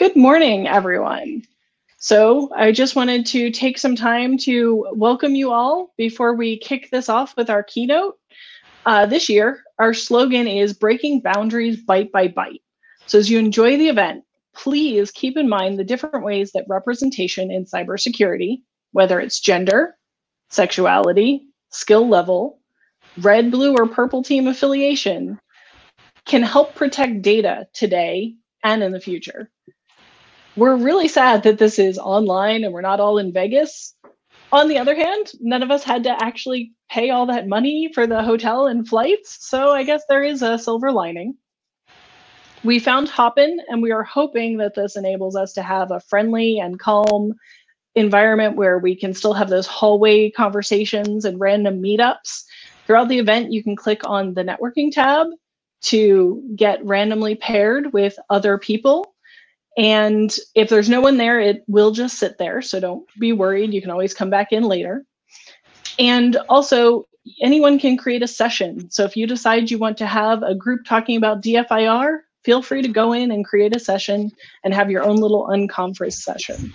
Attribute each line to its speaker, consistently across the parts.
Speaker 1: Good morning, everyone. So I just wanted to take some time to welcome you all before we kick this off with our keynote. Uh, this year, our slogan is Breaking Boundaries Bite by Bite. So as you enjoy the event, please keep in mind the different ways that representation in cybersecurity, whether it's gender, sexuality, skill level, red, blue, or purple team affiliation, can help protect data today and in the future. We're really sad that this is online and we're not all in Vegas. On the other hand, none of us had to actually pay all that money for the hotel and flights, so I guess there is a silver lining. We found Hopin, and we are hoping that this enables us to have a friendly and calm environment where we can still have those hallway conversations and random meetups. Throughout the event, you can click on the networking tab to get randomly paired with other people. And if there's no one there, it will just sit there. So don't be worried. You can always come back in later. And also, anyone can create a session. So if you decide you want to have a group talking about DFIR, feel free to go in and create a session and have your own little unconference session.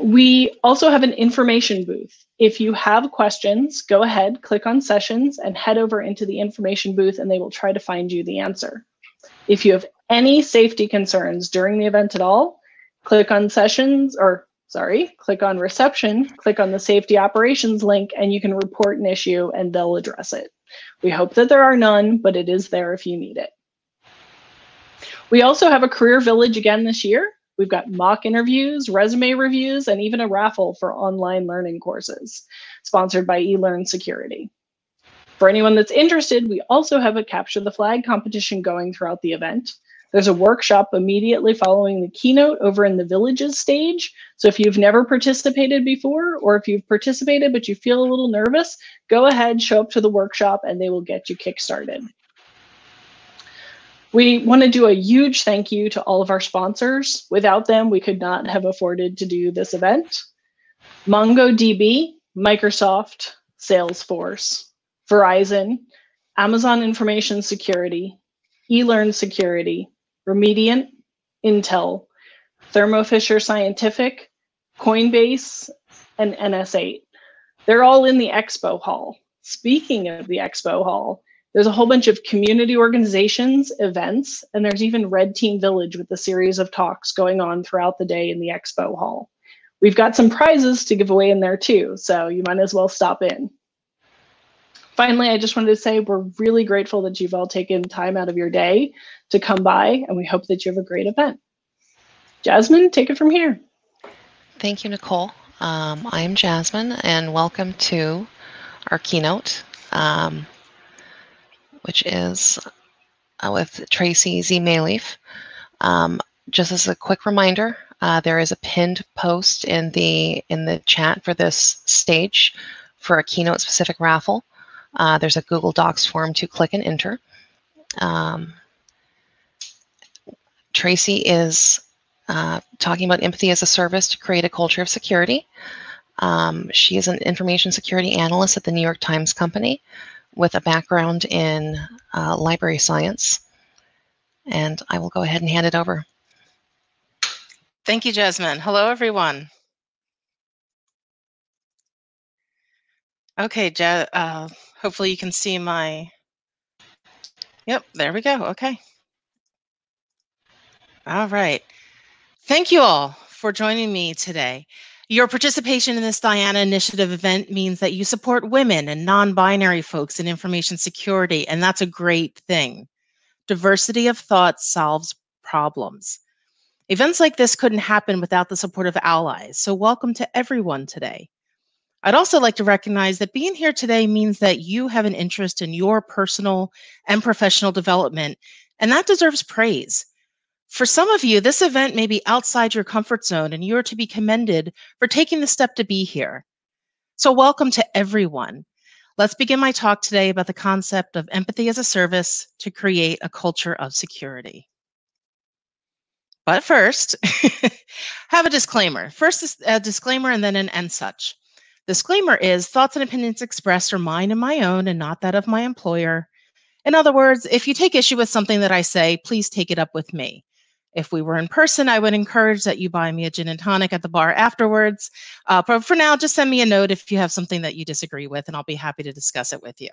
Speaker 1: We also have an information booth. If you have questions, go ahead, click on sessions and head over into the information booth and they will try to find you the answer. If you have any safety concerns during the event at all, click on sessions or sorry, click on reception, click on the safety operations link and you can report an issue and they'll address it. We hope that there are none, but it is there if you need it. We also have a career village again this year. We've got mock interviews, resume reviews, and even a raffle for online learning courses, sponsored by eLearn Security. For anyone that's interested, we also have a Capture the Flag competition going throughout the event. There's a workshop immediately following the keynote over in the villages stage. So if you've never participated before, or if you've participated but you feel a little nervous, go ahead, show up to the workshop and they will get you kickstarted. We want to do a huge thank you to all of our sponsors. Without them, we could not have afforded to do this event. MongoDB, Microsoft, Salesforce, Verizon, Amazon Information Security, eLearn Security, Remediant, Intel, Thermo Fisher Scientific, Coinbase, and NS8. They're all in the expo hall. Speaking of the expo hall, there's a whole bunch of community organizations, events, and there's even Red Team Village with a series of talks going on throughout the day in the expo hall. We've got some prizes to give away in there too, so you might as well stop in. Finally, I just wanted to say we're really grateful that you've all taken time out of your day to come by, and we hope that you have a great event. Jasmine, take it from here.
Speaker 2: Thank you, Nicole. Um, I'm Jasmine, and welcome to our keynote. Um, which is uh, with Tracy Z. Maleeff. Um, just as a quick reminder, uh, there is a pinned post in the in the chat for this stage for a keynote specific raffle. Uh, there's a Google Docs form to click and enter. Um, Tracy is uh, talking about empathy as a service to create a culture of security. Um, she is an information security analyst at the New York Times Company with a background in uh, library science. And I will go ahead and hand it over.
Speaker 3: Thank you, Jasmine. Hello, everyone. Okay, ja uh, hopefully you can see my, yep, there we go, okay. All right. Thank you all for joining me today. Your participation in this Diana Initiative event means that you support women and non binary folks in information security, and that's a great thing. Diversity of thought solves problems. Events like this couldn't happen without the support of allies, so welcome to everyone today. I'd also like to recognize that being here today means that you have an interest in your personal and professional development, and that deserves praise. For some of you, this event may be outside your comfort zone, and you are to be commended for taking the step to be here. So, welcome to everyone. Let's begin my talk today about the concept of empathy as a service to create a culture of security. But first, have a disclaimer. First, a disclaimer and then an and such. Disclaimer is thoughts and opinions expressed are mine and my own and not that of my employer. In other words, if you take issue with something that I say, please take it up with me. If we were in person, I would encourage that you buy me a gin and tonic at the bar afterwards. Uh, but for now, just send me a note if you have something that you disagree with, and I'll be happy to discuss it with you.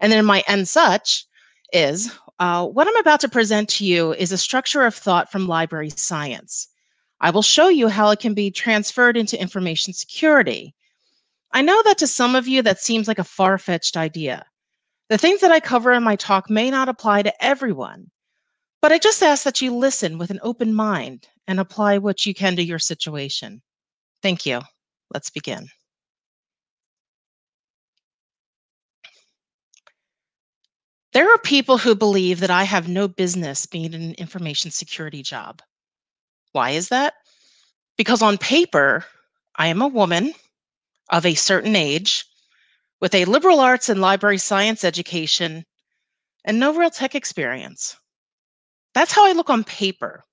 Speaker 3: And then my and such is uh, what I'm about to present to you is a structure of thought from library science. I will show you how it can be transferred into information security. I know that to some of you that seems like a far-fetched idea. The things that I cover in my talk may not apply to everyone, but I just ask that you listen with an open mind and apply what you can to your situation. Thank you. Let's begin. There are people who believe that I have no business being in an information security job. Why is that? Because on paper, I am a woman of a certain age with a liberal arts and library science education and no real tech experience. That's how I look on paper.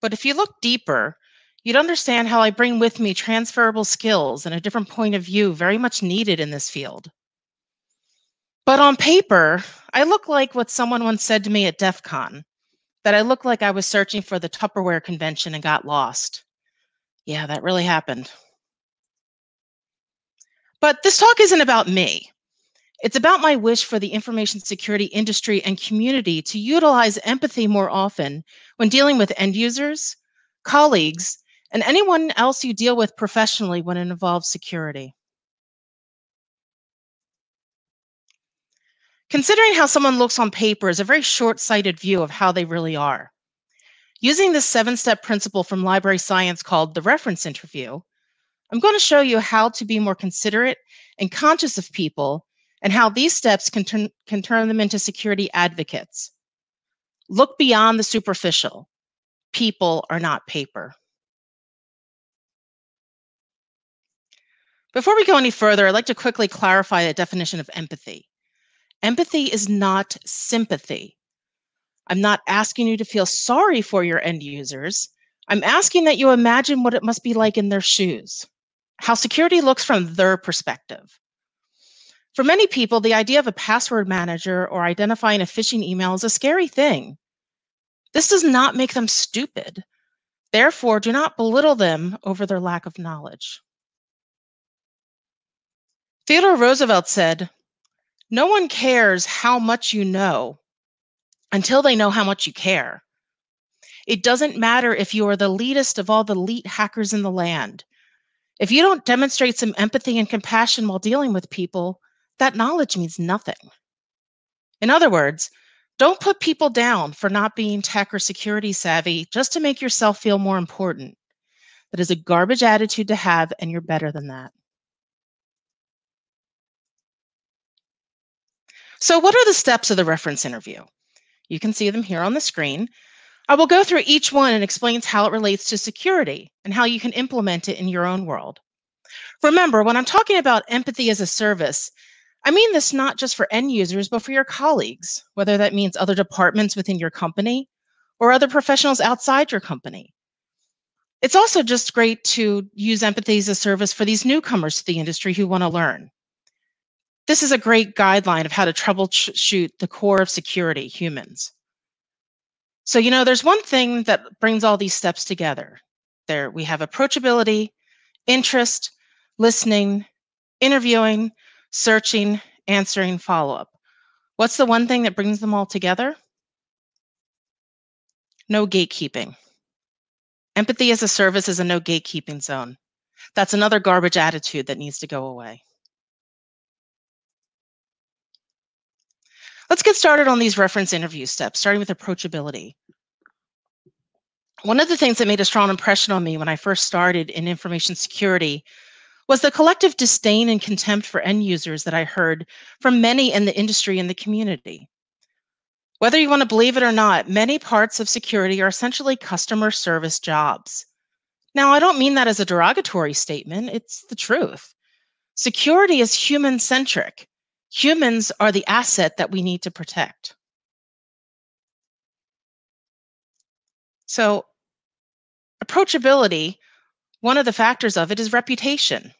Speaker 3: But if you look deeper, you'd understand how I bring with me transferable skills and a different point of view very much needed in this field. But on paper, I look like what someone once said to me at DEF CON that I looked like I was searching for the Tupperware convention and got lost. Yeah, that really happened. But this talk isn't about me. It's about my wish for the information security industry and community to utilize empathy more often when dealing with end users, colleagues, and anyone else you deal with professionally when it involves security. Considering how someone looks on paper is a very short sighted view of how they really are. Using this seven step principle from library science called the reference interview, I'm going to show you how to be more considerate and conscious of people and how these steps can turn, can turn them into security advocates. Look beyond the superficial. People are not paper. Before we go any further, I'd like to quickly clarify the definition of empathy. Empathy is not sympathy. I'm not asking you to feel sorry for your end users. I'm asking that you imagine what it must be like in their shoes, how security looks from their perspective. For many people, the idea of a password manager or identifying a phishing email is a scary thing. This does not make them stupid. Therefore, do not belittle them over their lack of knowledge. Theodore Roosevelt said, No one cares how much you know until they know how much you care. It doesn't matter if you are the leadest of all the elite hackers in the land. If you don't demonstrate some empathy and compassion while dealing with people, that knowledge means nothing. In other words, don't put people down for not being tech or security savvy just to make yourself feel more important. That is a garbage attitude to have, and you're better than that. So, what are the steps of the reference interview? You can see them here on the screen. I will go through each one and explain how it relates to security and how you can implement it in your own world. Remember, when I'm talking about empathy as a service, I mean this not just for end users, but for your colleagues, whether that means other departments within your company or other professionals outside your company. It's also just great to use empathy as a service for these newcomers to the industry who want to learn. This is a great guideline of how to troubleshoot the core of security, humans. So, you know, there's one thing that brings all these steps together. There we have approachability, interest, listening, interviewing, searching, answering, follow up. What's the one thing that brings them all together? No gatekeeping. Empathy as a service is a no gatekeeping zone. That's another garbage attitude that needs to go away. Let's get started on these reference interview steps, starting with approachability. One of the things that made a strong impression on me when I first started in information security was the collective disdain and contempt for end users that I heard from many in the industry and the community. Whether you want to believe it or not, many parts of security are essentially customer service jobs. Now, I don't mean that as a derogatory statement, it's the truth. Security is human centric. Humans are the asset that we need to protect. So, approachability one of the factors of it is reputation.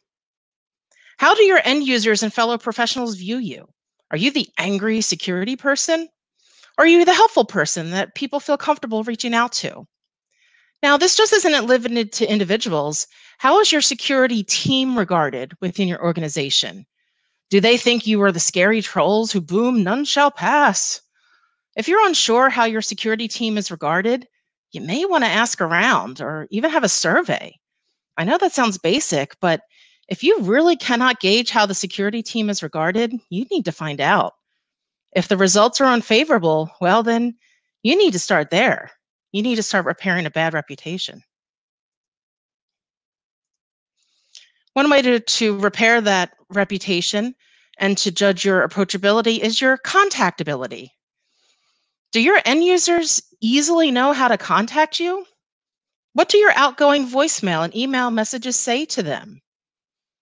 Speaker 3: How do your end users and fellow professionals view you? Are you the angry security person? Or Are you the helpful person that people feel comfortable reaching out to? Now, this just isn't limited to individuals. How is your security team regarded within your organization? Do they think you are the scary trolls who boom, none shall pass? If you're unsure how your security team is regarded, you may want to ask around or even have a survey. I know that sounds basic, but if you really cannot gauge how the security team is regarded, you need to find out. If the results are unfavorable, well, then you need to start there. You need to start repairing a bad reputation. One way to, to repair that reputation and to judge your approachability is your contactability. Do your end users easily know how to contact you? What do your outgoing voicemail and email messages say to them?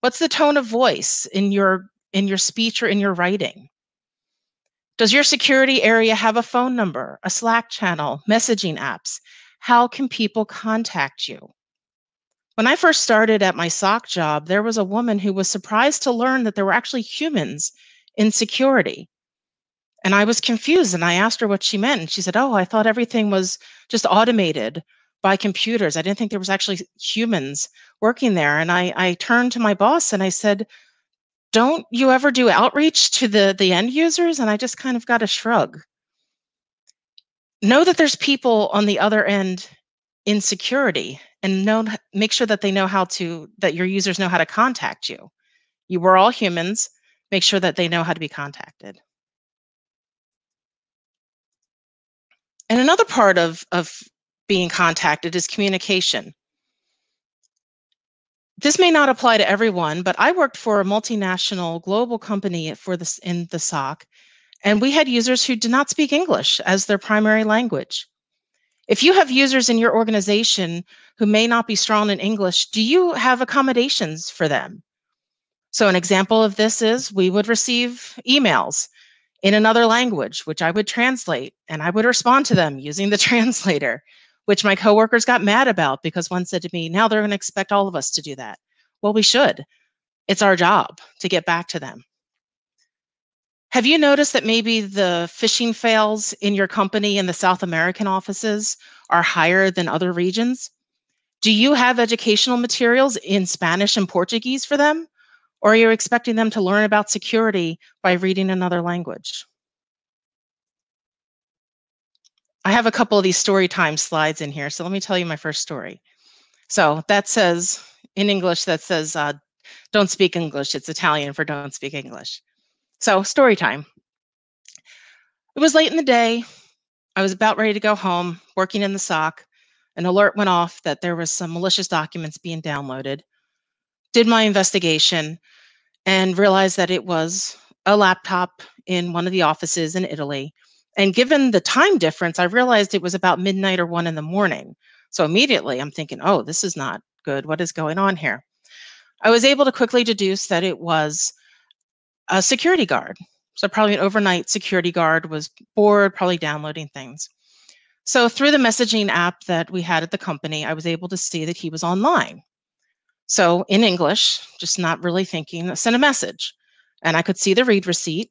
Speaker 3: What's the tone of voice in your in your speech or in your writing? Does your security area have a phone number, a Slack channel, messaging apps? How can people contact you? When I first started at my SOC job, there was a woman who was surprised to learn that there were actually humans in security. And I was confused and I asked her what she meant. And she said, Oh, I thought everything was just automated by computers. I didn't think there was actually humans working there. And I, I turned to my boss and I said, don't you ever do outreach to the, the end users? And I just kind of got a shrug. Know that there's people on the other end in security and know, make sure that they know how to, that your users know how to contact you. You were all humans. Make sure that they know how to be contacted. And another part of, of being contacted is communication. This may not apply to everyone, but I worked for a multinational global company for this in the SOC, and we had users who did not speak English as their primary language. If you have users in your organization who may not be strong in English, do you have accommodations for them? So, an example of this is we would receive emails in another language, which I would translate, and I would respond to them using the translator which my coworkers got mad about because one said to me, now they're going to expect all of us to do that. Well, we should. It's our job to get back to them. Have you noticed that maybe the phishing fails in your company in the South American offices are higher than other regions? Do you have educational materials in Spanish and Portuguese for them? Or are you expecting them to learn about security by reading another language? I have a couple of these story time slides in here. So let me tell you my first story. So that says in English, that says, uh, don't speak English. It's Italian for don't speak English. So story time. It was late in the day. I was about ready to go home, working in the SOC. An alert went off that there was some malicious documents being downloaded. Did my investigation and realized that it was a laptop in one of the offices in Italy and given the time difference, I realized it was about midnight or one in the morning. So immediately I'm thinking, oh, this is not good. What is going on here? I was able to quickly deduce that it was a security guard. So probably an overnight security guard was bored, probably downloading things. So through the messaging app that we had at the company, I was able to see that he was online. So in English, just not really thinking, sent a message. And I could see the read receipt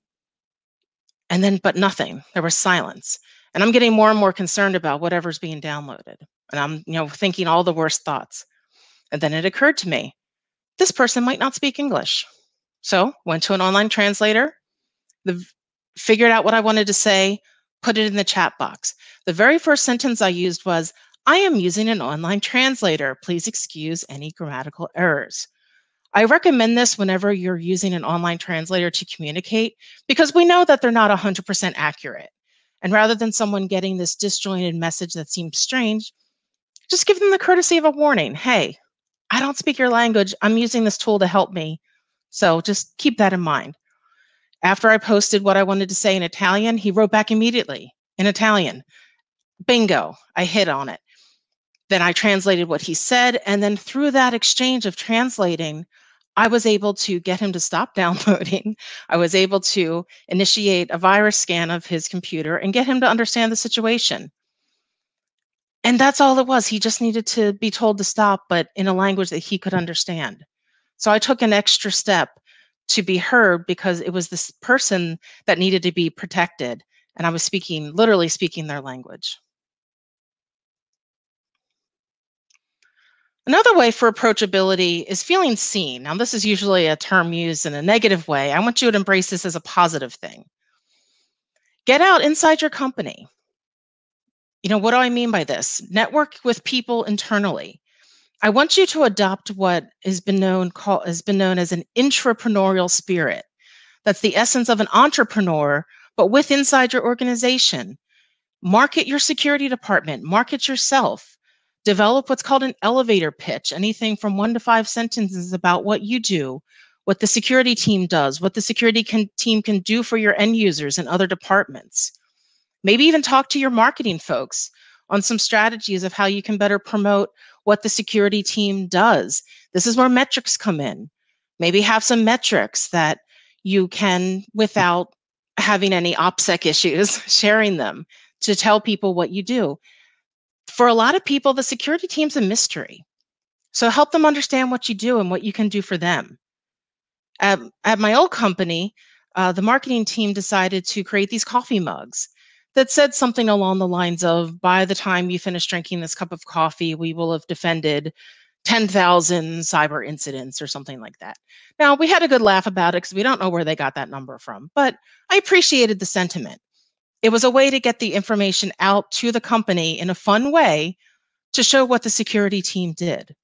Speaker 3: and then but nothing there was silence and i'm getting more and more concerned about whatever's being downloaded and i'm you know thinking all the worst thoughts and then it occurred to me this person might not speak english so went to an online translator the, figured out what i wanted to say put it in the chat box the very first sentence i used was i am using an online translator please excuse any grammatical errors I recommend this whenever you're using an online translator to communicate because we know that they're not 100% accurate. And rather than someone getting this disjointed message that seems strange, just give them the courtesy of a warning. Hey, I don't speak your language. I'm using this tool to help me. So just keep that in mind. After I posted what I wanted to say in Italian, he wrote back immediately in Italian. Bingo, I hit on it. Then I translated what he said. And then through that exchange of translating, I was able to get him to stop downloading. I was able to initiate a virus scan of his computer and get him to understand the situation. And that's all it was. He just needed to be told to stop, but in a language that he could understand. So I took an extra step to be heard because it was this person that needed to be protected and I was speaking, literally speaking their language. Another way for approachability is feeling seen. Now, this is usually a term used in a negative way. I want you to embrace this as a positive thing. Get out inside your company. You know, what do I mean by this? Network with people internally. I want you to adopt what has been known call, has been known as an intrapreneurial spirit. That's the essence of an entrepreneur, but with inside your organization. Market your security department, market yourself Develop what's called an elevator pitch, anything from one to five sentences about what you do, what the security team does, what the security can, team can do for your end users and other departments. Maybe even talk to your marketing folks on some strategies of how you can better promote what the security team does. This is where metrics come in. Maybe have some metrics that you can, without having any OPSEC issues, sharing them to tell people what you do for a lot of people, the security team's a mystery. So help them understand what you do and what you can do for them. At, at my old company, uh, the marketing team decided to create these coffee mugs that said something along the lines of by the time you finish drinking this cup of coffee, we will have defended 10,000 cyber incidents or something like that. Now, we had a good laugh about it because we don't know where they got that number from, but I appreciated the sentiment. It was a way to get the information out to the company in a fun way to show what the security team did.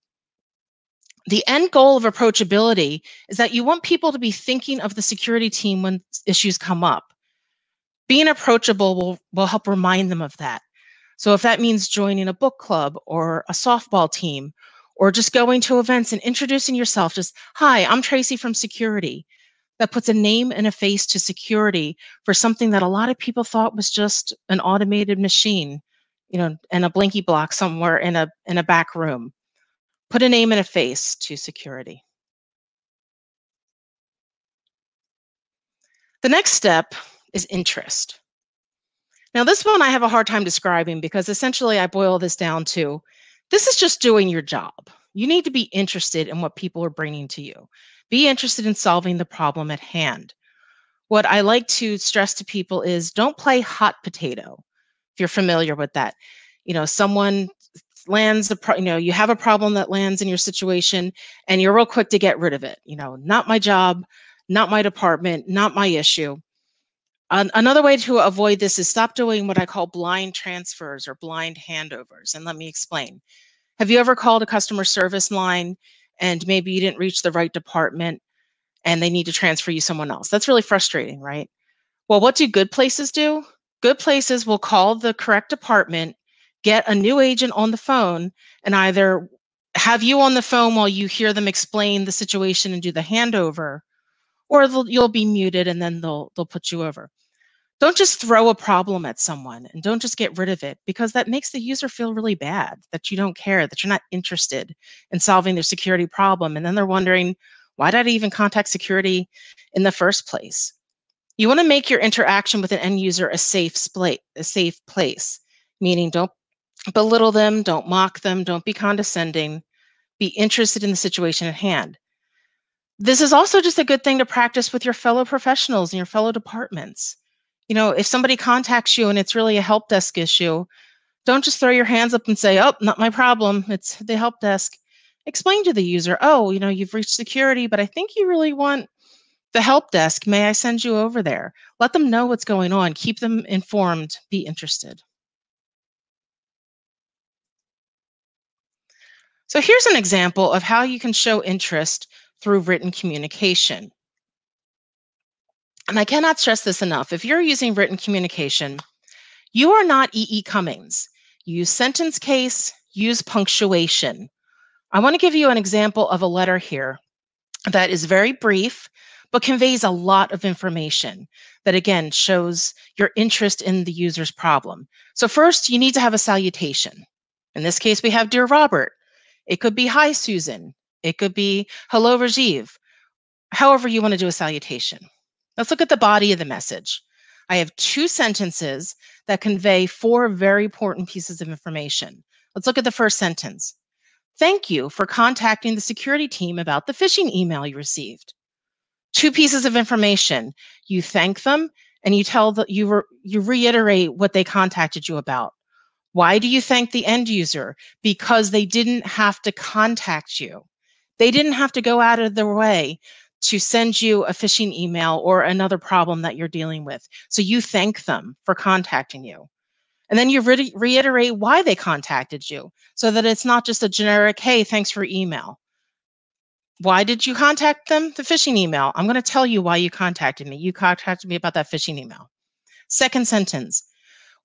Speaker 3: The end goal of approachability is that you want people to be thinking of the security team when issues come up. Being approachable will, will help remind them of that. So if that means joining a book club or a softball team, or just going to events and introducing yourself, just, hi, I'm Tracy from security that puts a name and a face to security for something that a lot of people thought was just an automated machine, you know, and a blinky block somewhere in a in a back room. Put a name and a face to security. The next step is interest. Now, this one I have a hard time describing because essentially I boil this down to this is just doing your job. You need to be interested in what people are bringing to you. Be interested in solving the problem at hand. What I like to stress to people is don't play hot potato. If you're familiar with that, you know, someone lands the pro- you know you have a problem that lands in your situation and you're real quick to get rid of it you know not my job not my department not my issue An- another way to avoid this is stop doing what i call blind transfers or blind handovers and let me explain have you ever called a customer service line and maybe you didn't reach the right department and they need to transfer you someone else. That's really frustrating, right? Well, what do good places do? Good places will call the correct department, get a new agent on the phone, and either have you on the phone while you hear them explain the situation and do the handover, or you'll be muted and then they'll they'll put you over. Don't just throw a problem at someone and don't just get rid of it because that makes the user feel really bad that you don't care, that you're not interested in solving their security problem. And then they're wondering, why did I even contact security in the first place? You want to make your interaction with an end user a safe split, a safe place, meaning don't belittle them, don't mock them, don't be condescending, be interested in the situation at hand. This is also just a good thing to practice with your fellow professionals and your fellow departments you know, if somebody contacts you and it's really a help desk issue, don't just throw your hands up and say, oh, not my problem. It's the help desk. Explain to the user, oh, you know, you've reached security, but I think you really want the help desk. May I send you over there? Let them know what's going on. Keep them informed. Be interested. So here's an example of how you can show interest through written communication. And I cannot stress this enough. If you're using written communication, you are not E.E. Cummings. Use sentence case, use punctuation. I want to give you an example of a letter here that is very brief, but conveys a lot of information that again shows your interest in the user's problem. So, first, you need to have a salutation. In this case, we have Dear Robert. It could be Hi, Susan. It could be Hello, Rajiv. However, you want to do a salutation. Let's look at the body of the message. I have two sentences that convey four very important pieces of information. Let's look at the first sentence. Thank you for contacting the security team about the phishing email you received. Two pieces of information. You thank them and you tell that you re- you reiterate what they contacted you about. Why do you thank the end user? Because they didn't have to contact you. They didn't have to go out of their way to send you a phishing email or another problem that you're dealing with. So you thank them for contacting you. And then you re- reiterate why they contacted you so that it's not just a generic, hey, thanks for email. Why did you contact them? The phishing email. I'm going to tell you why you contacted me. You contacted me about that phishing email. Second sentence.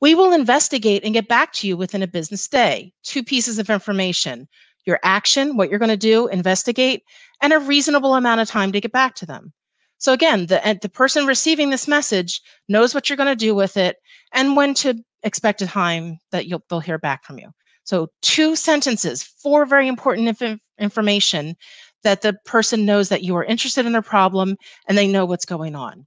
Speaker 3: We will investigate and get back to you within a business day. Two pieces of information your action, what you're going to do, investigate, and a reasonable amount of time to get back to them. So again, the, eh, the person receiving this message knows what you're going to do with it and when to expect a time that you'll, they'll hear back from you. So two sentences, four very important inf- information that the person knows that you are interested in their problem and they know what's going on.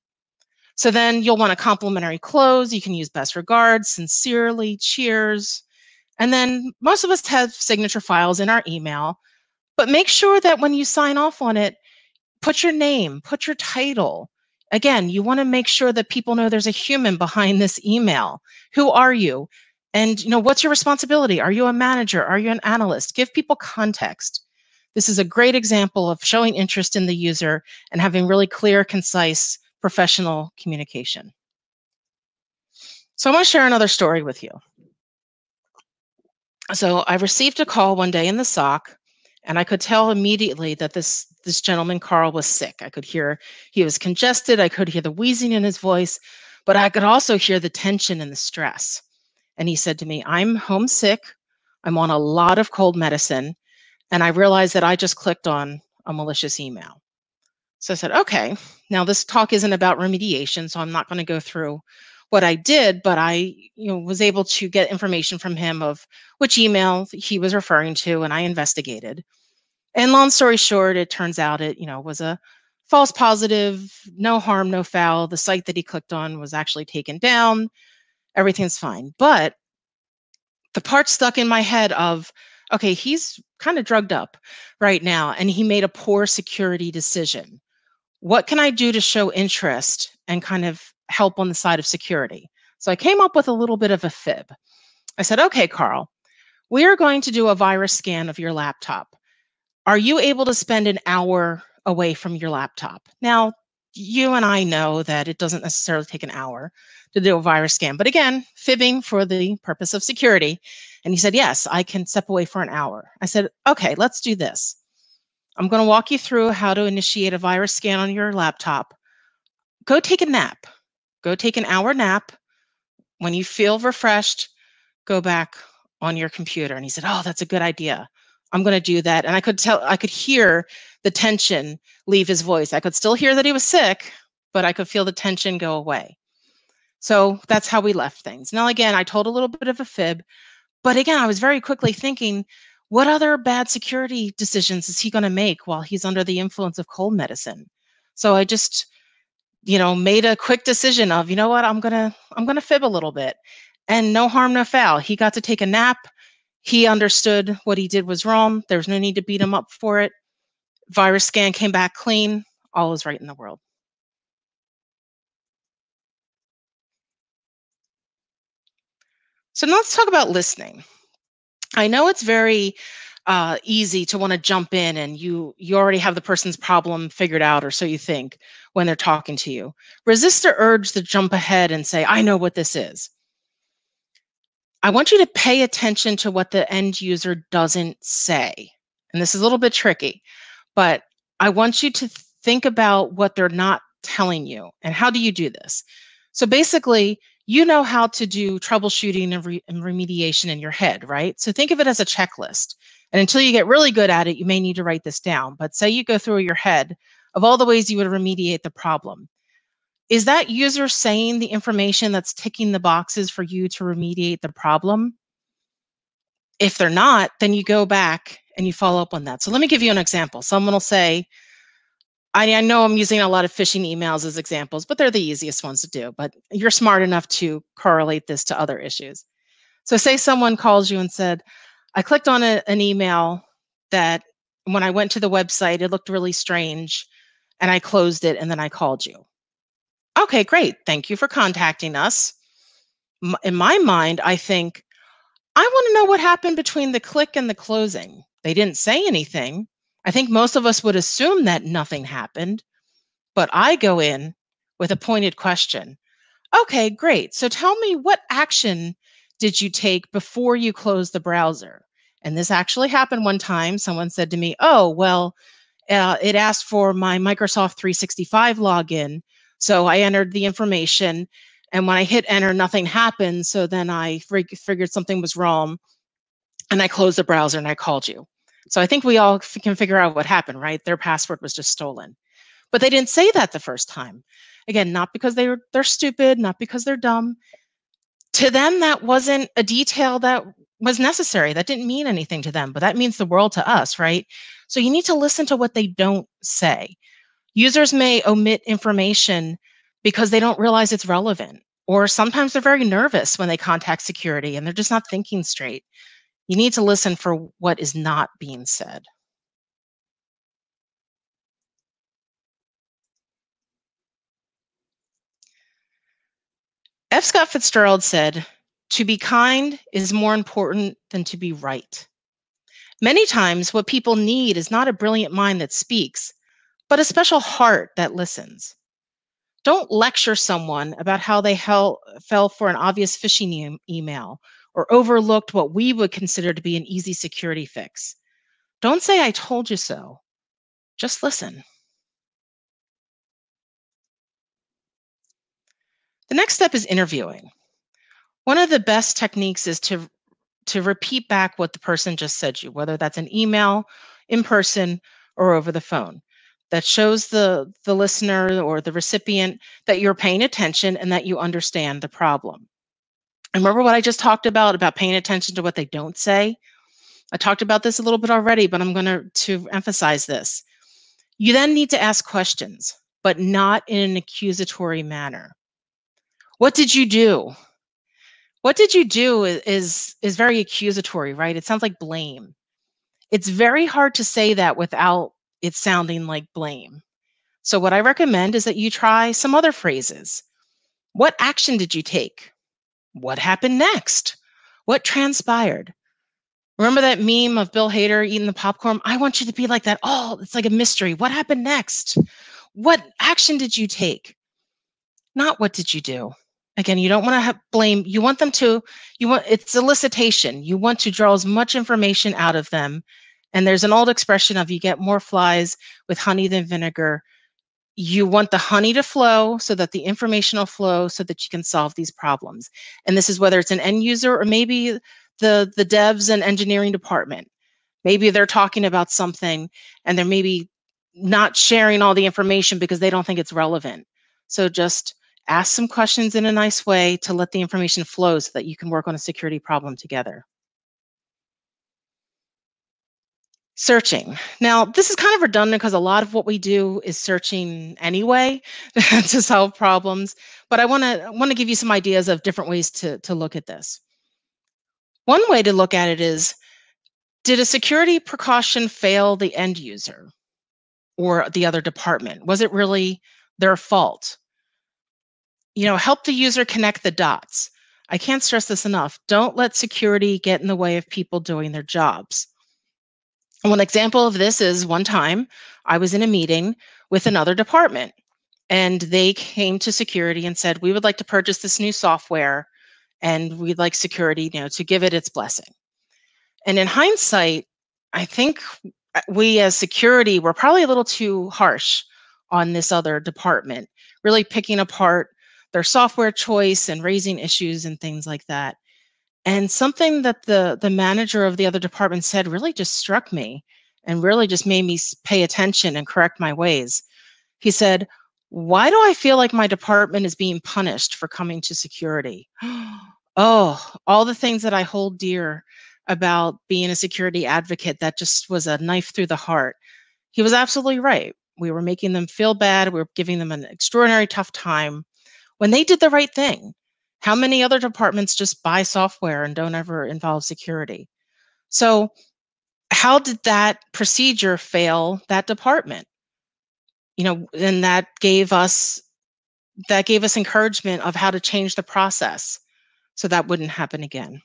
Speaker 3: So then you'll want a complimentary close. You can use best regards, sincerely, cheers. And then most of us have signature files in our email, but make sure that when you sign off on it, put your name, put your title. Again, you want to make sure that people know there's a human behind this email. Who are you? And you know, what's your responsibility? Are you a manager? Are you an analyst? Give people context. This is a great example of showing interest in the user and having really clear, concise, professional communication. So I want to share another story with you. So I received a call one day in the SOC, and I could tell immediately that this this gentleman Carl was sick. I could hear he was congested. I could hear the wheezing in his voice, but I could also hear the tension and the stress. And he said to me, "I'm homesick. I'm on a lot of cold medicine, and I realized that I just clicked on a malicious email. So I said, okay, now this talk isn't about remediation, so I'm not going to go through what I did, but I you know was able to get information from him of which email he was referring to, and I investigated. And long story short, it turns out it you know was a false positive, no harm, no foul. The site that he clicked on was actually taken down. Everything's fine. But the part stuck in my head of okay, he's kind of drugged up right now and he made a poor security decision. What can I do to show interest and kind of help on the side of security? So I came up with a little bit of a fib. I said, okay, Carl, we are going to do a virus scan of your laptop. Are you able to spend an hour away from your laptop? Now, you and I know that it doesn't necessarily take an hour to do a virus scan, but again, fibbing for the purpose of security. And he said, Yes, I can step away for an hour. I said, Okay, let's do this. I'm going to walk you through how to initiate a virus scan on your laptop. Go take a nap. Go take an hour nap. When you feel refreshed, go back on your computer. And he said, Oh, that's a good idea. I'm going to do that. And I could tell, I could hear the tension leave his voice. I could still hear that he was sick, but I could feel the tension go away. So that's how we left things. Now, again, I told a little bit of a fib, but again, I was very quickly thinking, what other bad security decisions is he going to make while he's under the influence of cold medicine? So I just, you know, made a quick decision of, you know what, I'm to I'm to fib a little bit. And no harm no foul. He got to take a nap. He understood what he did was wrong. There was no need to beat him up for it. Virus scan came back clean. All is right in the world. So now let's talk about listening. I know it's very uh, easy to want to jump in and you you already have the person's problem figured out or so you think when they're talking to you resist the urge to jump ahead and say i know what this is I want you to pay attention to what the end user doesn't say. And this is a little bit tricky, but I want you to think about what they're not telling you. And how do you do this? So basically, you know how to do troubleshooting and, re- and, remediation in your head, right? So think of it as a checklist. And until you get really good at it, you may need to write this down. But say you go through your head of all the ways you would remediate the problem is that user saying the information that's ticking the boxes for you to remediate the problem? If they're not, then you go back and you follow up on that. So let me give you an example. Someone will say, I, I know I'm using a lot of phishing emails as examples, but they're the easiest ones to do. But you're smart enough to correlate this to other issues. So, say someone calls you and said, I clicked on a, an email that when I went to the website, it looked really strange and I closed it and then I called you Okay, great. Thank you for contacting us. In my mind, I think, I want to know what happened between the click and the closing. They didn't say anything. I think most of us would assume that nothing happened, but I go in with a pointed question. Okay, great. So tell me what action did you take before you closed the browser? And this actually happened one time. Someone said to me, Oh, well, uh, it asked for my Microsoft 365 login. So I entered the information. And when I hit enter, nothing happened. So then I fig- figured something was wrong. And I closed the browser and I called you. So I think we all can figure out what happened, right? Their password was just stolen. But they didn't say that the first time. Again, not because they were they're stupid, not because they're dumb. To them, that wasn't a detail that was necessary. That didn't mean anything to them, but that means the world to us, right? So you need to listen to what they don't say. Users may omit information because they don't realize it's relevant, or sometimes they're very nervous when they contact security and they're just not thinking straight. You need to listen for what is not being said. F. Scott Fitzgerald said, To be kind is more important than to be right. Many times, what people need is not a brilliant mind that speaks, but a special heart that listens. Don't lecture someone about how they fell for an obvious phishing e- email or overlooked what we would consider to be an easy security fix. Don't say, I told you so. Just listen. The next step is interviewing. One of the best techniques is to to repeat back what the person just said to you, whether that's an email, in person, or over the phone. That shows the the listener or the recipient that you're paying attention and that you understand the problem. Remember what I just talked about about paying attention to what they don't say? I talked about this a little bit already, but I'm going to to emphasize this. You then need to ask questions, but not in an accusatory manner. What did you do? What did you do is is very accusatory, right? It sounds like blame. It's very hard to say that without it sounding like blame. So what I recommend is that you try some other phrases. What action did you take? What happened next? What transpired? Remember that meme of Bill Hader eating the popcorn? I want you to be like that. Oh, it's like a mystery. What happened next? What action did you take? Not what did you do? again you don't want to have blame you want them to you want it's elicitation you want to draw as much information out of them and there's an old expression of you get more flies with honey than vinegar you want the honey to flow so that the information will flow so that you can solve these problems. And this is whether it's an end user or maybe the the devs and engineering department. Maybe they're talking about something and they're maybe not sharing all the information because they don't think it's relevant. So just ask some questions in a nice way to let the information flow so that you can work on a security problem together. Searching. Now, this is kind of redundant because a lot of what we do is searching anyway to solve problems, but I want to want to give you some ideas of different ways to, to look at this. One way to look at it is did a security precaution fail the end user or the other department? Was it really their fault? you know, help the user connect the dots. I can't stress this enough. Don't let security get in the way of people doing their jobs. One example of this is one time I was in a meeting with another department and they came to security and said, We would like to purchase this new software and we'd like security, you know, to give it its blessing. And in hindsight, I think we as security were probably a little too harsh on this other department, really picking apart their software choice and raising issues and things like that. And something that the the manager of the other department said really just struck me and really just made me pay attention and correct my ways. He said, "Why do I feel like my department is being punished for coming to security?" oh, all the things that I hold dear about being a security advocate that just was a knife through the heart. He was absolutely right. We were making them feel bad. We were giving them an extraordinary tough time when they did the right thing. How many other departments just buy software and don't ever involve security? So, how did that procedure fail that department? You know, and that gave us that gave us encouragement of how to change the process so that wouldn't happen again.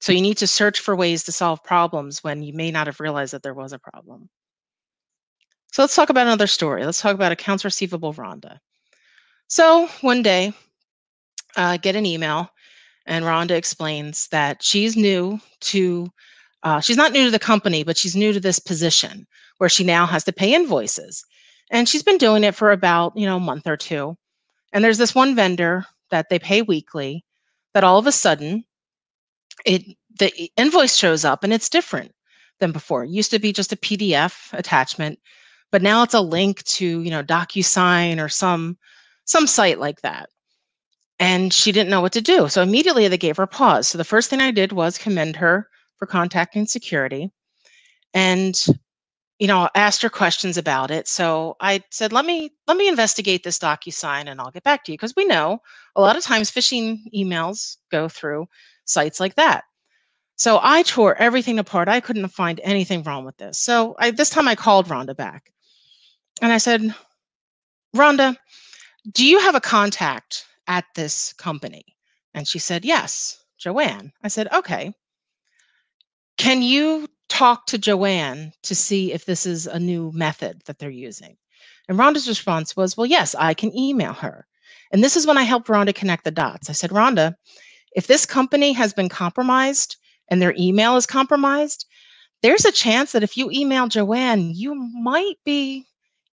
Speaker 3: So you need to search for ways to solve problems when you may not have realized that there was a problem. So let's talk about another story. Let's talk about accounts receivable Rhonda. So one day, uh, get an email, and Rhonda explains that she's new to, uh, she's not new to the company, but she's new to this position where she now has to pay invoices. And she's been doing it for about, you know, a month or two. And there's this one vendor that they pay weekly that all of a sudden it the invoice shows up and it's different than before. It used to be just a PDF attachment, but now it's a link to, you know, DocuSign or some some site like that. And she didn't know what to do. So immediately they gave her pause. So the first thing I did was commend her for contacting security. And you know, asked her questions about it. So I said, let me let me investigate this DocuSign and I'll get back to you. Because we know a lot of times phishing emails go through sites like that. So I tore everything apart. I couldn't find anything wrong with this. So I this time I called Rhonda back. And I said, Rhonda, do you have a contact at this company? And she said, Yes, Joanne. I said, Okay. Can you talk to Joanne to see if this is a new method that they're using? And Rhonda's response was, Well, yes, I can email her. And this is when I helped Rhonda connect the dots. I said, Rhonda, if this company has been compromised and their email is compromised, there's a chance that if you email Joanne, you might be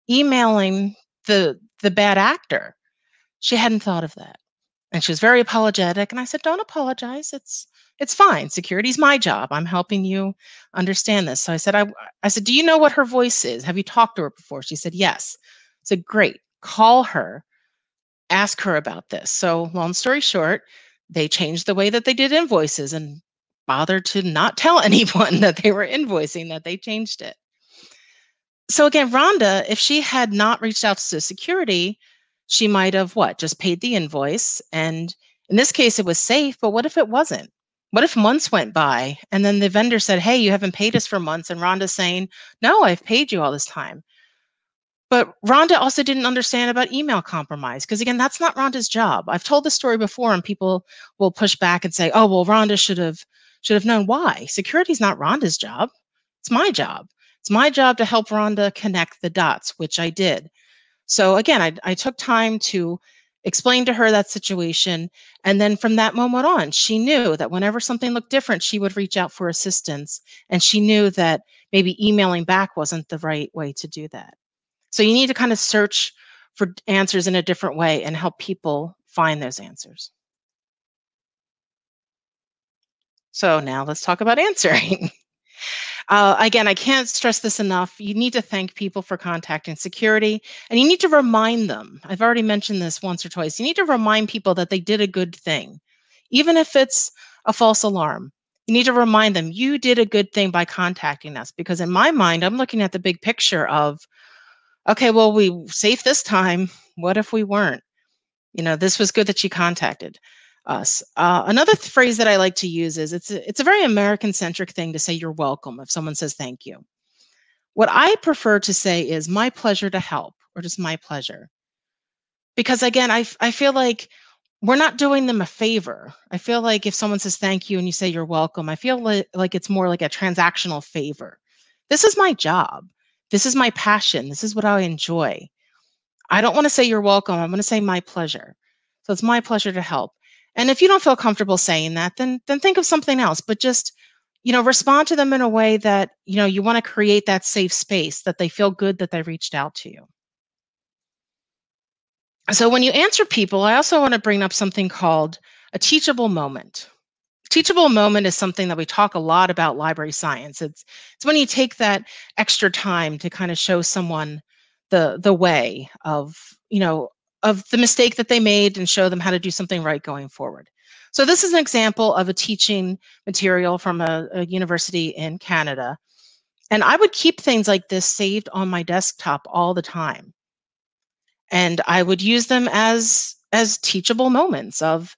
Speaker 3: emailing the the bad actor. She hadn't thought of that. And she was very apologetic. And I said, Don't apologize. It's it's fine. Security's my job. I'm helping you understand this. So I said, I, I said, do you know what her voice is? Have you talked to her before? She said, yes. I said, great. Call her, ask her about this. So long story short, they changed the way that they did invoices and bothered to not tell anyone that they were invoicing, that they changed it. So again, Rhonda, if she had not reached out to security, she might have what? Just paid the invoice. And in this case, it was safe, but what if it wasn't? What if months went by and then the vendor said, Hey, you haven't paid us for months? And Rhonda's saying, No, I've paid you all this time. But Rhonda also didn't understand about email compromise because, again, that's not Rhonda's job. I've told this story before, and people will push back and say, "Oh, well, Rhonda should have should have known why." security's not Rhonda's job; it's my job. It's my job to help Rhonda connect the dots, which I did. So again, I, I took time to explain to her that situation. And then from that moment on, she knew that whenever something looked different, she would reach out for assistance. And she knew that maybe emailing back wasn't the right way to do that. So you need to kind of search for answers in a different way and help people find those answers. So now let's talk about answering. Uh, again, I can't stress this enough. You need to thank people for contacting security and you need to remind them. I've already mentioned this once or twice. You need to remind people that they did a good thing, even if it's a false alarm. You need to remind them you did a good thing by contacting us because, in my mind, I'm looking at the big picture of, okay, well, we safe this time. What if we weren't? You know, this was good that you contacted us. Uh, another th- phrase that I like to use is it's a, it's a very American centric thing to say you're welcome if someone says thank you. What I prefer to say is my pleasure to help or just my pleasure. Because again, I, I feel like we're not doing them a favor. I feel like if someone says thank you and you say you're welcome, I feel like, like it's more like a transactional favor. This is my job. This is my passion. This is what I enjoy. I don't want to say you're welcome. I'm going to say my pleasure. So it's my pleasure to help. And if you don't feel comfortable saying that, then then think of something else. But just you know, respond to them in a way that you know you want to create that safe space that they feel good that they reached out to you. So when you answer people, I also want to bring up something called a teachable moment. Teachable moment is something that we talk a lot about library science. It's it's when you take that extra time to kind of show someone the the way of you know of the mistake that they made and show them how to do something right going forward. So this is an example of a teaching material from a, a university in Canada. And I would keep things like this saved on my desktop all the time. And I would use them as as teachable moments of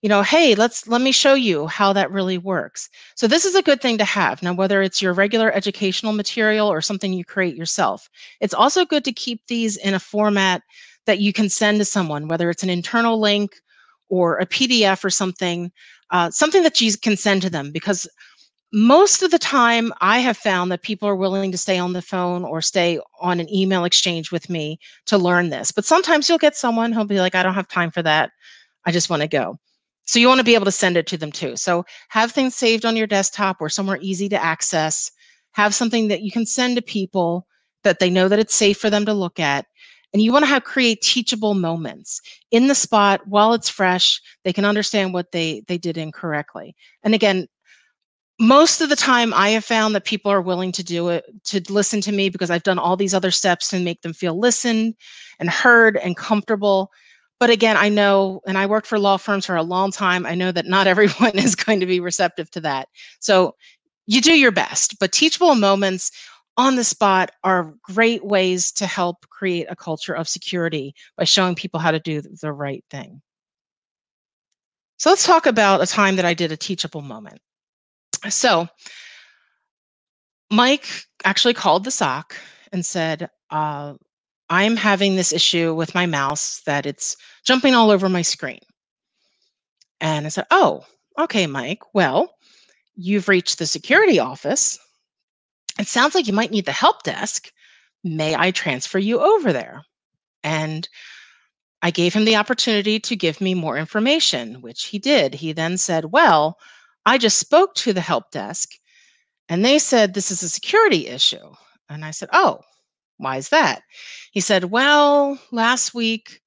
Speaker 3: you know hey let's let me show you how that really works so this is a good thing to have now whether it's your regular educational material or something you create yourself it's also good to keep these in a format that you can send to someone, whether it's an internal link or a PDF or something, uh, something that you can send to them. Because most of the time i have found that people are willing to stay on the phone or stay on an email exchange with me to learn this. But sometimes you'll get someone who'll be like i don't have time for that. I just want to go. So you want to be able to send it to them too. So have things saved on your desktop or somewhere easy to access. Have something that you can send to people that they know that it's safe for them to look at and you want to have create teachable moments in the spot while it's fresh they can understand what they they did incorrectly. And again most of the time i have found that people are willing to do it to listen to me because i've done all these other steps to make them feel listened and heard and comfortable. But again i know and i worked for law firms for a long time i know that not everyone is going to be receptive to that. So you do your best but teachable moments on the spot are great ways to help create a culture of security by showing people how to do the right thing so let's talk about a time that i did a teachable moment so Mike actually called the SOC and said, uh, I'm having this issue with my mouse that it's jumping all over my screen. And I said, Oh, okay, Mike. Well, you've reached the security office. It sounds like you might need the help desk. May I transfer you over there? And I gave him the opportunity to give me more information, which he did. He then said, Well, I just spoke to the help desk and they said this is a security issue. And I said, Oh, why is that? He said, Well, last week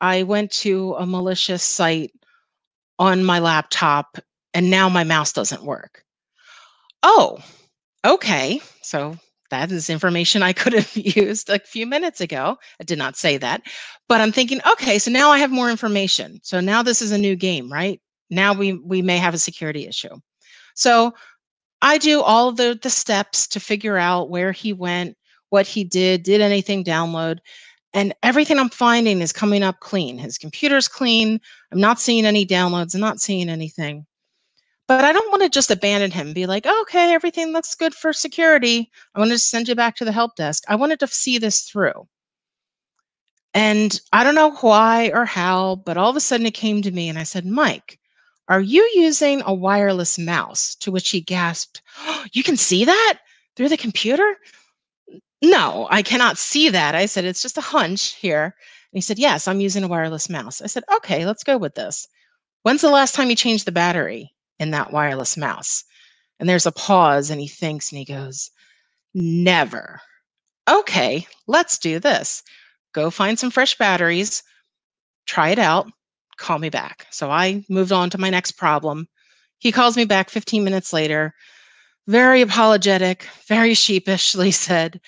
Speaker 3: I went to a malicious site on my laptop and now my mouse doesn't work. Oh, okay. So that is information I could have used a few minutes ago. I did not say that, but I'm thinking, okay, so now I have more information. So now this is a new game, right? now we we may have a security issue so i do all the the steps to figure out where he went what he did did anything download and everything i'm finding is coming up clean his computer's clean i'm not seeing any downloads i'm not seeing anything but i don't want to just abandon him be like okay everything looks good for security i want to send you back to the help desk i wanted to see this through and i don't know why or how but all of a sudden it came to me and i said mike are you using a wireless mouse? To which he gasped, oh, You can see that through the computer? No, I cannot see that. I said, It's just a hunch here. And he said, Yes, I'm using a wireless mouse. I said, Okay, let's go with this. When's the last time you changed the battery in that wireless mouse? And there's a pause, and he thinks and he goes, Never. Okay, let's do this. Go find some fresh batteries, try it out, call me back. So I moved on to my next problem. He calls me back 15 minutes later, very apologetic, very sheepishly said,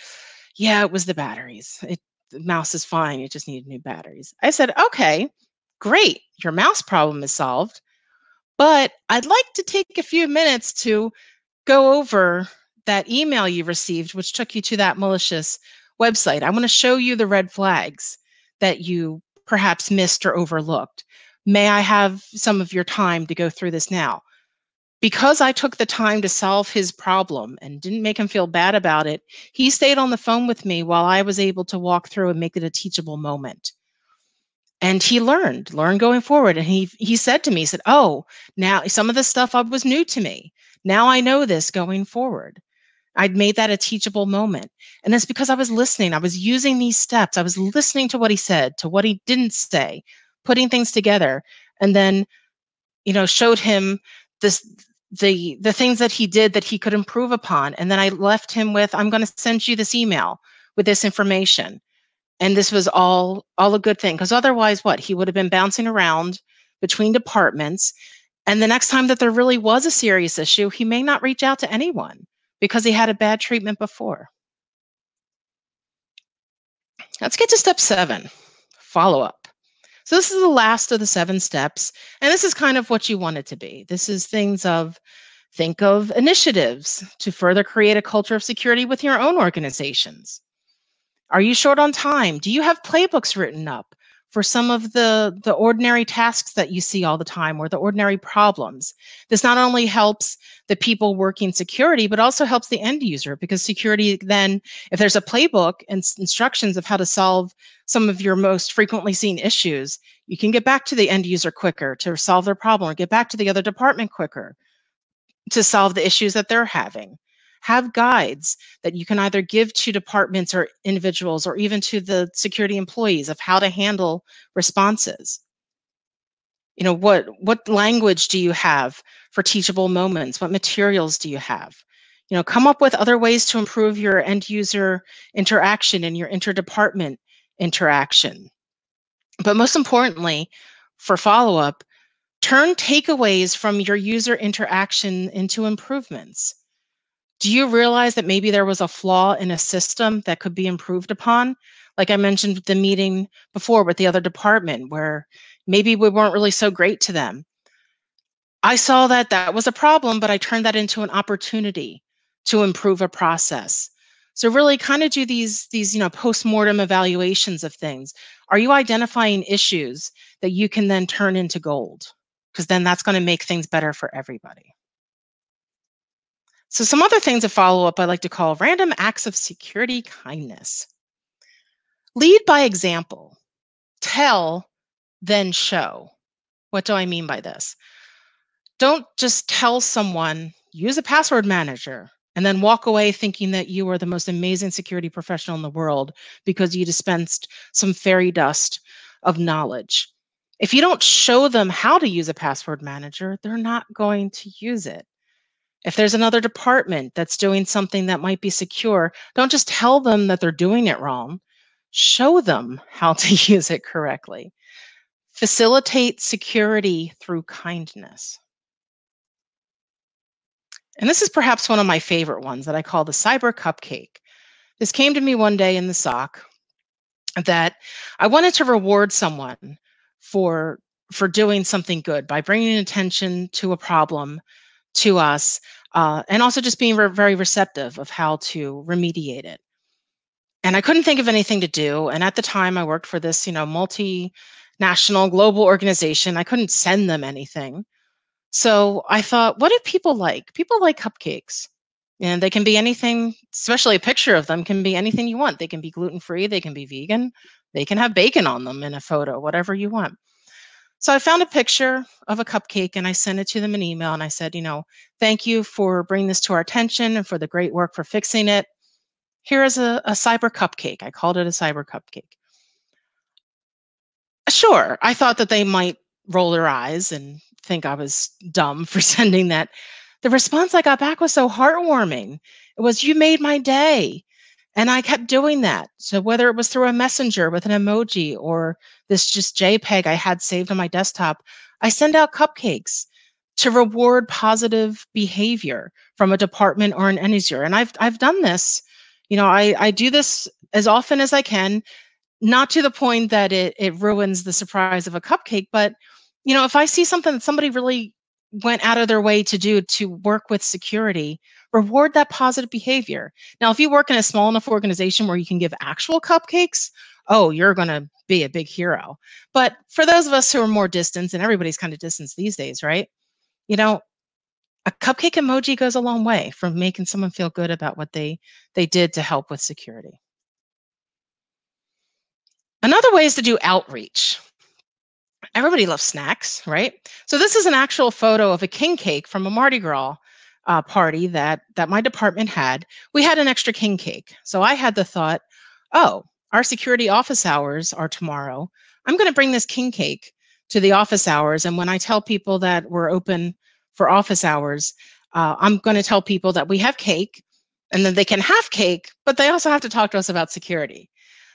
Speaker 3: Yeah, it was the batteries. It, the mouse is fine. It just needed new batteries. I said, Okay, great. Your mouse problem is solved. But I'd like to take a few minutes to go over that email you received, which took you to that malicious website. I want to show you the red flags that you perhaps missed or overlooked. May I have some of your time to go through this now? Because I took the time to solve his problem and didn't make him feel bad about it, he stayed on the phone with me while I was able to walk through and make it a teachable moment. And he learned, learned going forward. And he he said to me, he said, Oh, now some of the stuff was new to me. Now I know this going forward. I'd made that a teachable moment. And it's because I was listening. I was using these steps. I was listening to what he said, to what he didn't say, putting things together and then you know showed him this the the things that he did that he could improve upon and then i left him with i'm going to send you this email with this information and this was all all a good thing because otherwise what he would have been bouncing around between departments and the next time that there really was a serious issue he may not reach out to anyone because he had a bad treatment before let's get to step seven follow up so this is the last of the seven steps. And this is kind of what you want it to be. This is things of think of initiatives to further create a culture of security with your own organizations. Are you short on time? Do you have playbooks written up? for some of the the ordinary tasks that you see all the time or the ordinary problems this not only helps the people working security but also helps the end user because security then if there's a playbook and instructions of how to solve some of your most frequently seen issues you can get back to the end user quicker to solve their problem or get back to the other department quicker to solve the issues that they're having have guides that you can either give to departments or individuals or even to the security employees of how to handle responses. You know what what language do you have for teachable moments? What materials do you have? You know come up with other ways to improve your end user interaction and your interdepartment interaction. But most importantly for follow up turn takeaways from your user interaction into improvements do you realize that maybe there was a flaw in a system that could be improved upon? Like I mentioned the meeting before with the other department where maybe we weren't really so great to them. I saw that that was a problem, but I turned that into an opportunity to improve a process. So really kind of do these these you know post-mortem evaluations of things. Are you identifying issues that you can then turn into gold? Because then that's going to make things better for everybody. So, some other things to follow up I like to call random acts of security kindness. Lead by example, tell, then show. What do I mean by this? Don't just tell someone, use a password manager, and then walk away thinking that you are the most amazing security professional in the world because you dispensed some fairy dust of knowledge. If you don't show them how to use a password manager, they're not going to use it. If there's another department that's doing something that might be secure, don't just tell them that they're doing it wrong. Show them how to use it correctly. Facilitate security through kindness. And this is perhaps one of my favorite ones that I call the cyber cupcake. This came to me one day in the SOC that I wanted to reward someone for for doing something good by bringing attention to a problem to us uh, and also just being re- very receptive of how to remediate it. And i couldn't think of anything to do and at the time i worked for this you know multinational global organization i couldn't send them anything. So i thought what do people like? People like cupcakes and they can be anything especially a picture of them can be anything you want. They can be gluten free they can be vegan they can have bacon on them in a photo whatever you want so I found a picture of a cupcake and I sent it to them an email and I said, you know, thank you for bringing this to our attention and for the great work for fixing it. Here is a, a cyber cupcake. I called it a cyber cupcake. Sure, I thought that they might roll their eyes and think I was dumb for sending that. The response I got back was so heartwarming. It was, You made my day. And I kept doing that. So whether it was through a messenger with an emoji or this just JPEG I had saved on my desktop, I send out cupcakes to reward positive behavior from a department or an end user. And I've I've done this. You know, I, I do this as often as I can, not to the point that it it ruins the surprise of a cupcake, but you know, if I see something that somebody really went out of their way to do to work with security, reward that positive behavior. Now, if you work in a small enough organization where you can give actual cupcakes, oh, you're going to be a big hero. But for those of us who are more distant, and everybody's kind of distant these days, right? You know, a cupcake emoji goes a long way from making someone feel good about what they they did to help with security. Another way is to do outreach. Everybody loves snacks, right? So this is an actual photo of a king cake from a Mardi Gras uh, party that that my department had, we had an extra king cake. So I had the thought, oh, our security office hours are tomorrow. I'm going to bring this king cake to the office hours, and when I tell people that we're open for office hours, uh, I'm going to tell people that we have cake, and then they can have cake, but they also have to talk to us about security.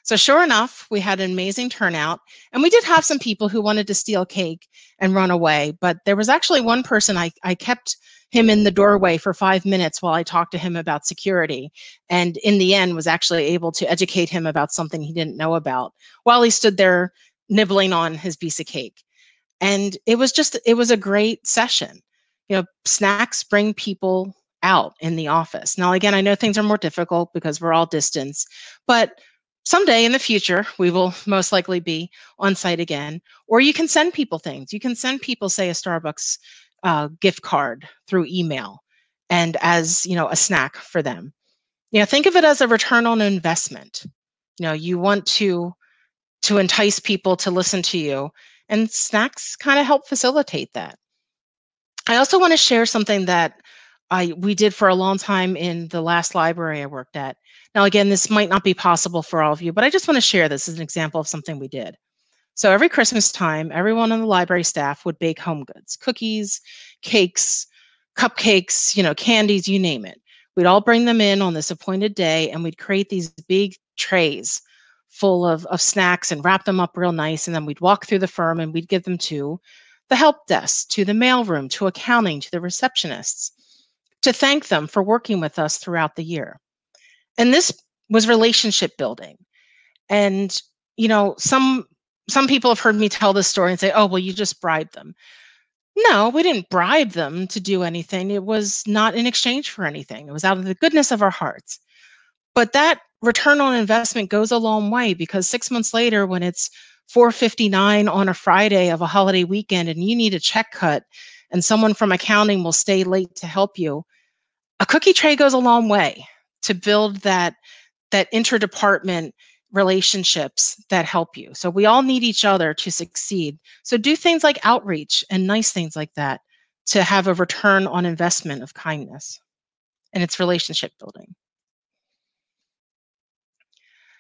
Speaker 3: So sure enough, we had an amazing turnout, and we did have some people who wanted to steal cake and run away. But there was actually one person I, I kept him in the doorway for five minutes while I talked to him about security. And in the end, was actually able to educate him about something he didn't know about while he stood there nibbling on his piece of cake. And it was just, it was a great session. You know, snacks bring people out in the office. Now, again, I know things are more difficult because we're all distance, but someday in the future, we will most likely be on site again. Or you can send people things. You can send people, say, a Starbucks uh, gift card through email and as you know a snack for them you know think of it as a return on investment you know you want to to entice people to listen to you and snacks kind of help facilitate that i also want to share something that i we did for a long time in the last library i worked at now again this might not be possible for all of you but i just want to share this as an example of something we did so every christmas time everyone on the library staff would bake home goods cookies cakes cupcakes, you know, candies, you name it. We'd all bring them in on this appointed day and we'd create these big trays full of, of snacks and wrap them up real nice. And then we'd walk through the firm and we'd give them to the help desk, to the mailroom, to accounting, to the receptionists to thank them for working with us throughout the year. And this was relationship building. And, you know, some some people have heard me tell this story and say, oh, well, you just bribed them. No, we didn't bribe them to do anything. It was not in exchange for anything. It was out of the goodness of our hearts. But that return on investment goes a long way because 6 months later when it's 4:59 on a Friday of a holiday weekend and you need a check cut and someone from accounting will stay late to help you, a cookie tray goes a long way to build that that interdepartment relationships that help you. So we all need each other to succeed. So do things like outreach and nice things like that to have a return on investment of kindness and it's relationship building.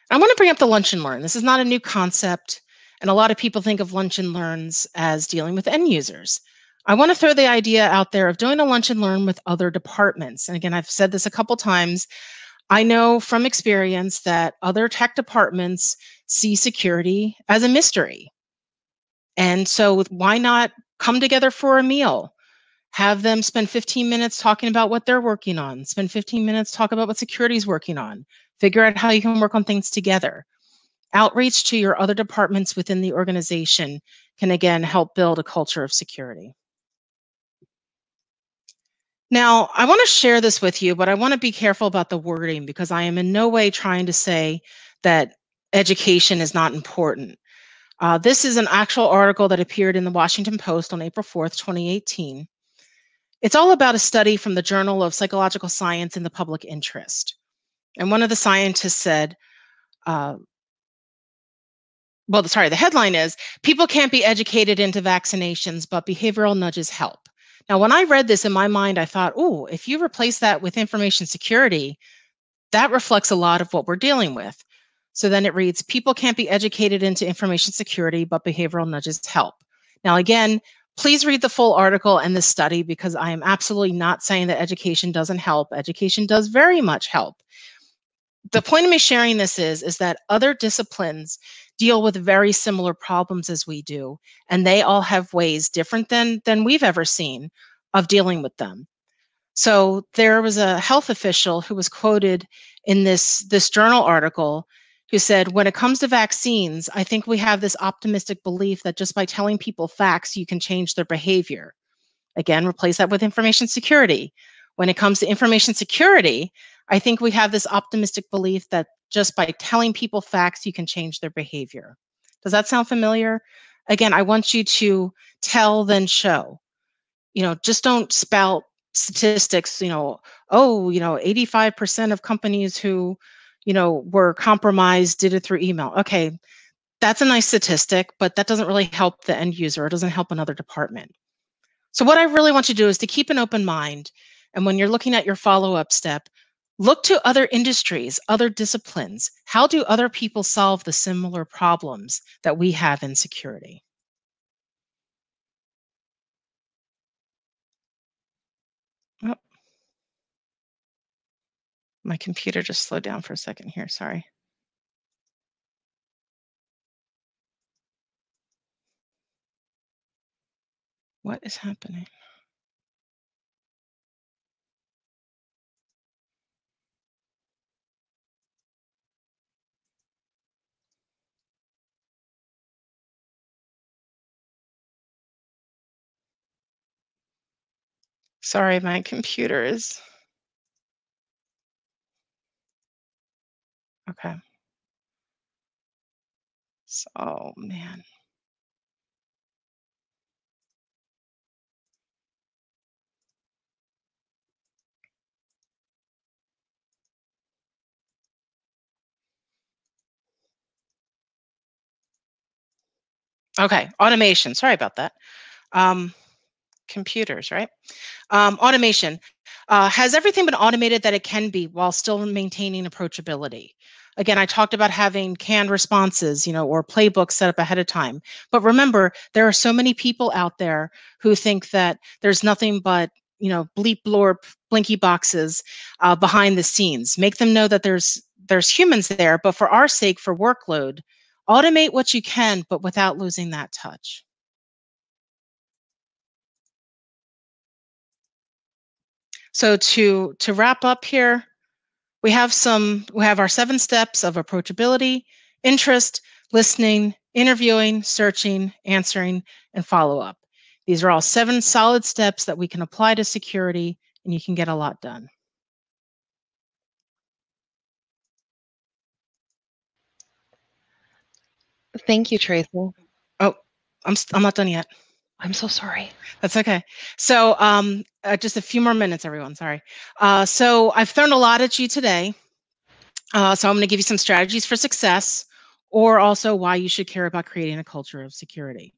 Speaker 3: I want to bring up the lunch and learn. This is not a new concept, and a lot of people think of lunch and learns as dealing with end users. I want to throw the idea out there of doing a lunch and learn with other departments. And again, I've said this a couple times. I know from experience that other tech departments see security as a mystery. And so, why not come together for a meal? Have them spend 15 minutes talking about what they're working on, spend 15 minutes talk about what security is working on, figure out how you can work on things together. Outreach to your other departments within the organization can again help build a culture of security. Now, I want to share this with you, but I want to be careful about the wording because I am in no way trying to say that education is not important. Uh, this is an actual article that appeared in the Washington Post on April 4th, 2018. It's all about a study from the Journal of Psychological Science in the Public Interest. And one of the scientists said, uh, well, sorry, the headline is People can't be educated into vaccinations, but behavioral nudges help. Now, when I read this in my mind, I thought, oh, if you replace that with information security, that reflects a lot of what we're dealing with. So then it reads People can't be educated into information security, but behavioral nudges help. Now, again, please read the full article and the study because I am absolutely not saying that education doesn't help. Education does very much help. The point of me sharing this is, is that other disciplines deal with very similar problems as we do and they all have ways different than than we've ever seen of dealing with them. So there was a health official who was quoted in this this journal article who said when it comes to vaccines i think we have this optimistic belief that just by telling people facts you can change their behavior. Again replace that with information security. When it comes to information security i think we have this optimistic belief that just by telling people facts, you can change their behavior. Does that sound familiar? Again, I want you to tell, then show. You know, just don't spout statistics, you know, oh, you know, 85% of companies who, you know, were compromised did it through email. Okay, that's a nice statistic, but that doesn't really help the end user. It doesn't help another department. So, what I really want you to do is to keep an open mind. And when you're looking at your follow up step, Look to other industries, other disciplines. How do other people solve the similar problems that we have in security? Oh. My computer just slowed down for a second here, sorry. What is happening? Sorry, my computer is. Okay. So, oh man. Okay, automation. Sorry about that. Um, computers, right? Um, automation. Uh, has everything been automated that it can be while still maintaining approachability? Again, I talked about having canned responses, you know, or playbooks set up ahead of time. But remember, there are so many people out there who think that there's nothing but, you know, bleep blorp, blinky boxes uh, behind the scenes. Make them know that there's there's humans there, but for our sake, for workload, automate what you can, but without losing that touch. So to to wrap up here, we have some we have our seven steps of approachability, interest, listening, interviewing, searching, answering, and follow up. These are all seven solid steps that we can apply to security and you can get a lot done.
Speaker 2: Thank you, Tracy.
Speaker 3: Oh, I'm I'm not done yet.
Speaker 2: I'm so sorry.
Speaker 3: That's okay. So, um, uh, just a few more minutes, everyone. Sorry. Uh, so, I've thrown a lot at you today. Uh, so, I'm going to give you some strategies for success, or also why you should care about creating a culture of security.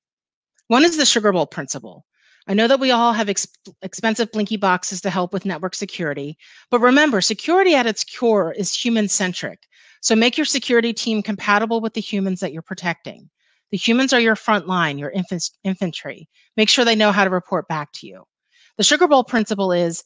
Speaker 3: One is the sugar bowl principle. I know that we all have ex- expensive blinky boxes to help with network security, but remember, security at its core is human centric. So make your security team compatible with the humans that you're protecting. The humans are your front line, your infantry. Make sure they know how to report back to you. The sugar bowl principle is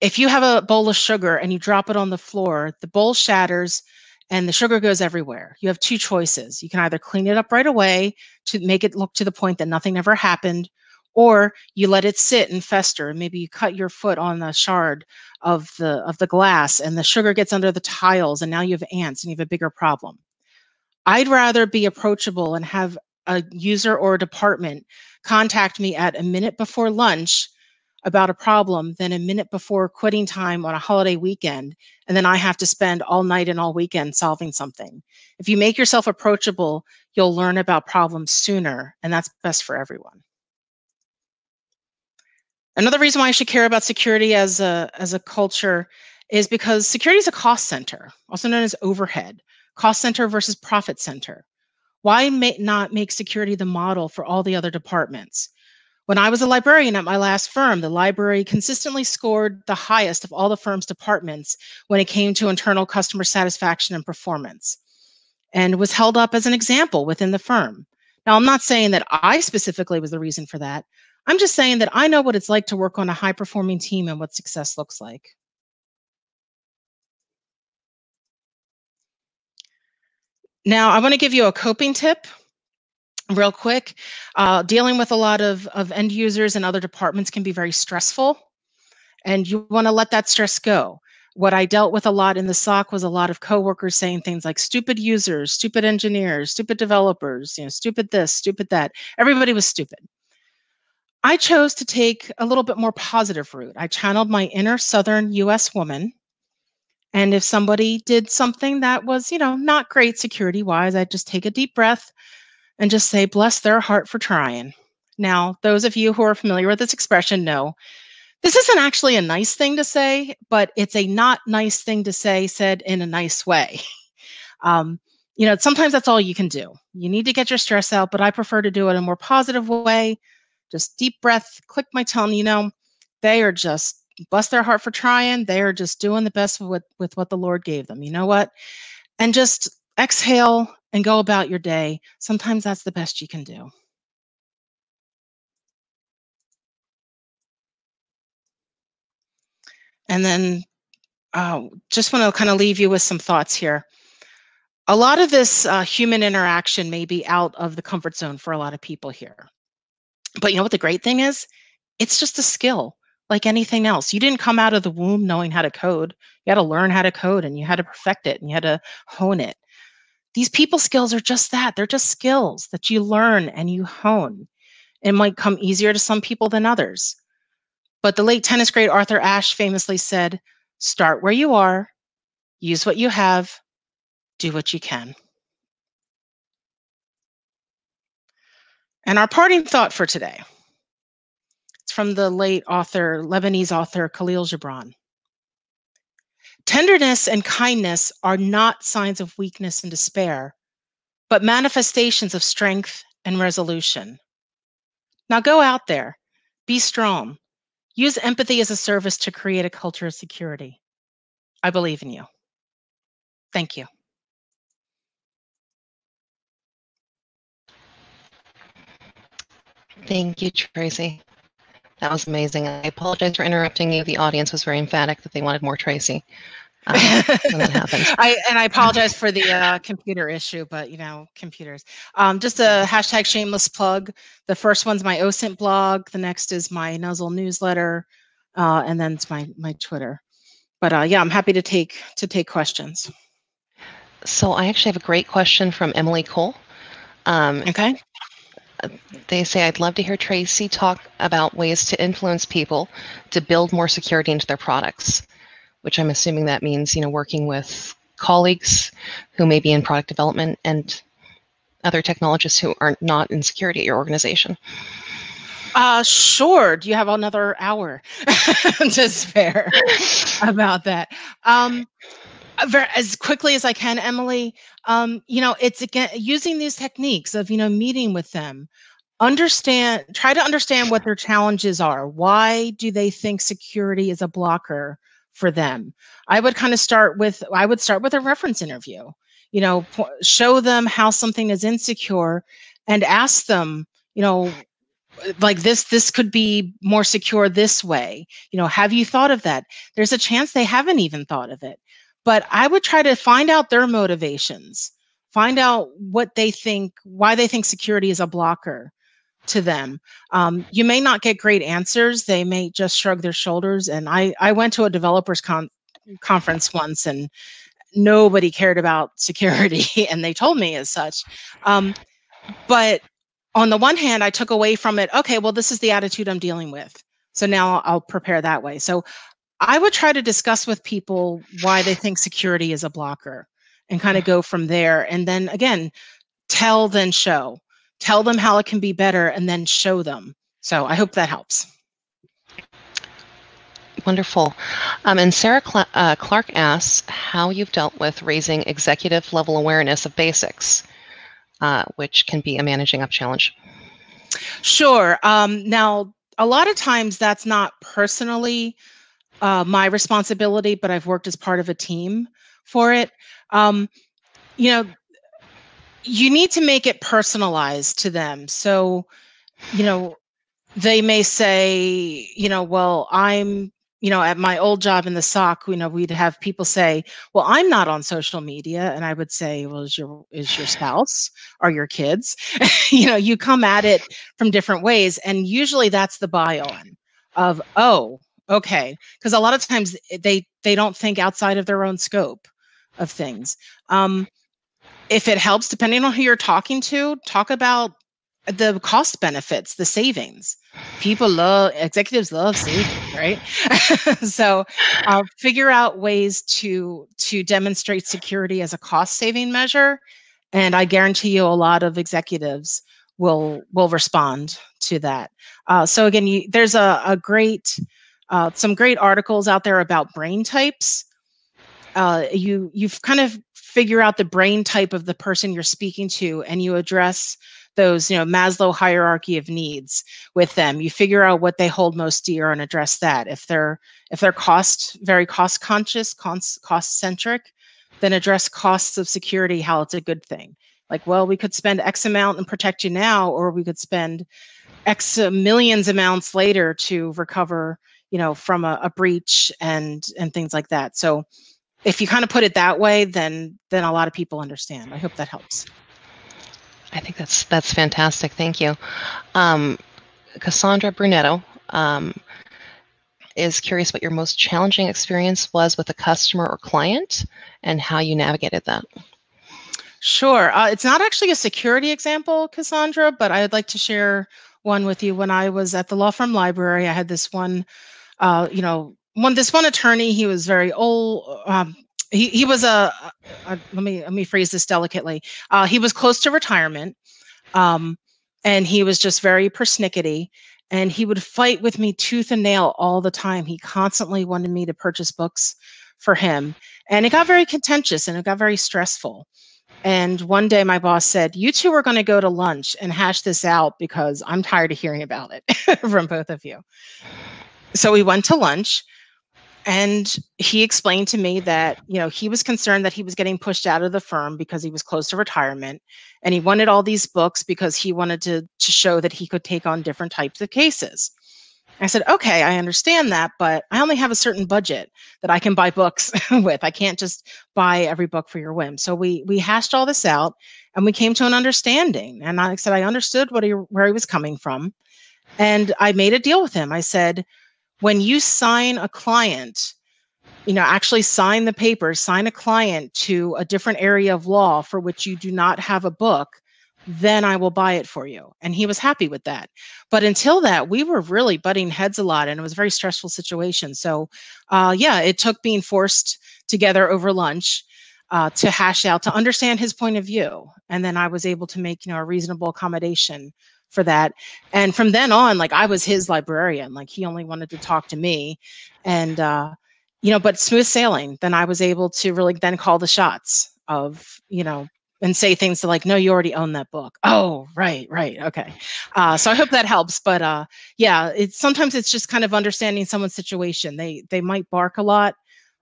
Speaker 3: if you have a bowl of sugar and you drop it on the floor, the bowl shatters and the sugar goes everywhere. You have two choices. You can either clean it up right away to make it look to the point that nothing ever happened, or you let it sit and fester and maybe you cut your foot on the shard of the of the glass and the sugar gets under the tiles and now you have ants and you have a bigger problem i'd rather be approachable and have a user or a department contact me at a minute before lunch about a problem than a minute before quitting time on a holiday weekend and then i have to spend all night and all weekend solving something. If you make yourself approachable you'll learn about problems sooner and that's best for everyone. Another reason why I should care about security as a as a culture is because security is a cost center, also known as overhead, cost center versus profit center. Why not make security the model for all the other departments? When I was a librarian at my last firm, the library consistently scored the highest of all the firm's departments when it came to internal customer satisfaction and performance, and was held up as an example within the firm. Now, I'm not saying that I specifically was the reason for that, I'm just saying that I know what it's like to work on a high performing team and what success looks like. Now, I want to give you a coping tip real quick. Uh, dealing with a lot of, of end users and other departments can be very stressful, and you want to let that stress go. What I dealt with a lot in the SOC was a lot of coworkers saying things like stupid users, stupid engineers, stupid developers, you know, stupid this, stupid that. Everybody was stupid. I chose to take a little bit more positive route. I channeled my inner Southern US woman. And if somebody did something that was, you know, not great security wise, I'd just take a deep breath and just say, bless their heart for trying. Now, those of you who are familiar with this expression know this isn't actually a nice thing to say, but it's a not nice thing to say said in a nice way. um, you know, sometimes that's all you can do. You need to get your stress out, but I prefer to do it in a more positive way just deep breath, click my tongue. You know, they are just bless their heart for trying. They are just doing the best with, with what the Lord gave them. You know what? And just exhale and go about your day. Sometimes that's the best you can do. And then uh, just want to kind of leave you with some thoughts here. A lot of this uh, human interaction may be out of the comfort zone for a lot of people here. But you know what the great thing is? It's just a skill like anything else. You didn't come out of the womb knowing how to code. You had to learn how to code and you had to perfect it and you had to hone it. These people skills are just that. They're just skills that you learn and you hone. It might come easier to some people than others. But the late tennis great Arthur Ashe famously said, start where you are, use what you have, do what you can. And our parting thought for today. From the late author, Lebanese author Khalil Gibran. Tenderness and kindness are not signs of weakness and despair, but manifestations of strength and resolution. Now go out there, be strong, use empathy as a service to create a culture of security. I believe in you. Thank you.
Speaker 2: Thank you, Tracy. That was amazing. I apologize for interrupting you. The audience was very emphatic that they wanted more Tracy. Um, when that happened.
Speaker 3: I and I apologize for the uh, computer issue, but you know, computers. Um, just a hashtag shameless plug. The first one's my OSINT blog. The next is my Nuzzel newsletter, uh, and then it's my my Twitter. But uh, yeah, I'm happy to take to take questions.
Speaker 2: So I actually have a great question from Emily Cole. Um,
Speaker 3: Okay.
Speaker 2: They say, I'd love to hear Tracy talk about ways to influence people to build more security into their products, which I'm assuming that means, you know, working with colleagues who may be in product development and other technologists who are not in security at your organization.
Speaker 3: Uh, sure. Do you have another hour to spare about that? Um, as quickly as I can, Emily. Um, you know, it's again using these techniques of you know meeting with them, understand, try to understand what their challenges are. Why do they think security is a blocker for them? I would kind of start with I would start with a reference interview. You know, show them how something is insecure, and ask them, you know, like this this could be more secure this way you know have you thought of that there's a chance they haven't even thought of it but i would try to find out their motivations find out what they think why they think security is a blocker to them um, you may not get great answers they may just shrug their shoulders and i i went to a developers con- conference once and nobody cared about security and they told me as such um, but on the one hand, I took away from it, okay, well, this is the attitude I'm dealing with. So now I'll prepare that way. So I would try to discuss with people why they think security is a blocker and kind of go from there. And then again, tell, then show. Tell them how it can be better and then show them. So I hope that helps.
Speaker 2: Wonderful. Um, and Sarah Cla- uh, Clark asks how you've dealt with raising executive level awareness of basics, uh, which can be a managing up challenge.
Speaker 3: Sure. Um, now, a lot of times that's not personally uh, my responsibility, but I've worked as part of a team for it. Um, you know, you need to make it personalized to them. So, you know, they may say, you know, well, I'm, you know, at my old job in the SOC, you know, we'd have people say, well, I'm not on social media. And I would say, well, is your, is your spouse or your kids? you know, you come at it from different ways. And usually that's the buy on of, oh, okay. Because a lot of times they, they don't think outside of their own scope of things. Um, if it helps, depending on who you're talking to, talk about the cost benefits, the savings. People love executives love savings, right? so uh, figure out ways to to demonstrate security as a cost saving measure, and I guarantee you, a lot of executives will will respond to that. Uh, so again, you, there's a, a great uh, some great articles out there about brain types. Uh, you you've kind of figure out the brain type of the person you're speaking to, and you address those you know maslow hierarchy of needs with them. You figure out what they hold most dear and address that. If they're if they're cost very cost conscious cost, centric then address costs of security how it's a good thing. Like well we could spend x amount and protect you now or we could spend x millions amounts later to recover you know from a, a breach and and things like that so if you kind of put it that way then then a lot of people understand i hope that helps
Speaker 2: I think that's that's fantastic. Thank you. Um, Cassandra Brunetto um, is curious what your most challenging experience was with a customer or client and how you navigated that.
Speaker 3: Sure. Uh, it's not actually a security example, Cassandra, but I'd like to share one with you. When I was at the law firm library, I had this one, uh, you know, one this one attorney. He was very old. Um, he, he was a, a, let me let me phrase this delicately. Uh, he was close to retirement, um, and he was just very persnickety and he would fight with me tooth and nail all the time. He constantly wanted me to purchase books for him. And it got very contentious and it got very stressful. And one day my boss said, You two are going to go to lunch and hash this out because I'm tired of hearing about it from both of you. So we went to lunch and he explained to me that you know he was concerned that he was getting pushed out of the firm because he was close to retirement and he wanted all these books because he wanted to to show that he could take on different types of cases. I said okay i understand that but i only have a certain budget that i can buy books with. I can't just buy every book for your whim. So we we hashed all this out and we came to an understanding and i said i understood what he where he was coming from and i made a deal with him. I said when you sign a client, you know, actually sign the paper, sign a client to a different area of law for which you do not have a book, then I will buy it for you. And he was happy with that. But until that, we were really butting heads a lot and it was a very stressful situation. So, uh, yeah, it took being forced together over lunch. Uh, to hash out to understand his point of view and then i was able to make you know a reasonable accommodation for that. And from then on, like I was his librarian. Like he only wanted to talk to me. And uh, you know, but smooth sailing. Then I was able to really then call the shots of, you know, and say things to like, no, you already own that book. Oh, right, right. Okay. Uh, so I hope that helps. But uh, yeah, it's sometimes it's just kind of understanding someone's situation. They they might bark a lot,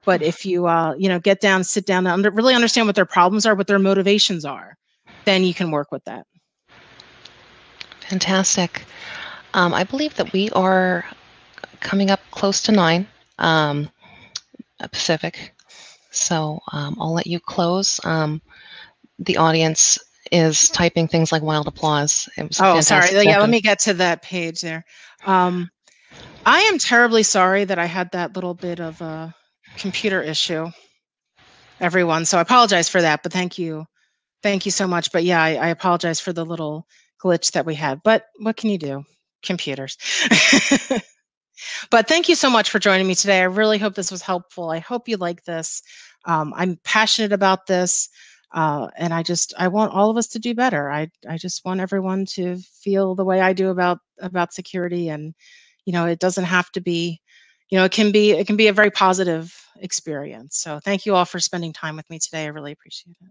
Speaker 3: but if you uh, you know, get down, sit down, and under, really understand what their problems are, what their motivations are, then you can work with that.
Speaker 2: Fantastic. Um, I believe that we are coming up close to nine um, Pacific. So um, I'll let you close. Um, the audience is typing things like wild applause.
Speaker 3: oh, sorry. Yeah, let me get to that page there. Um, I am terribly sorry that I had that little bit of a computer issue, everyone. So I apologize for that, but thank you. Thank you so much. But yeah, I, I apologize for the little glitch that we had. But what can you do? Computers. but thank you so much for joining me today. I really hope this was helpful. I hope you like this. Um, I'm passionate about this. Uh, and I just I want all of us to do better. I I just want everyone to feel the way I do about about security, and you know it doesn't have to be, you know it can be it can be a very positive experience. So thank you all for spending time with me today. I really appreciate it.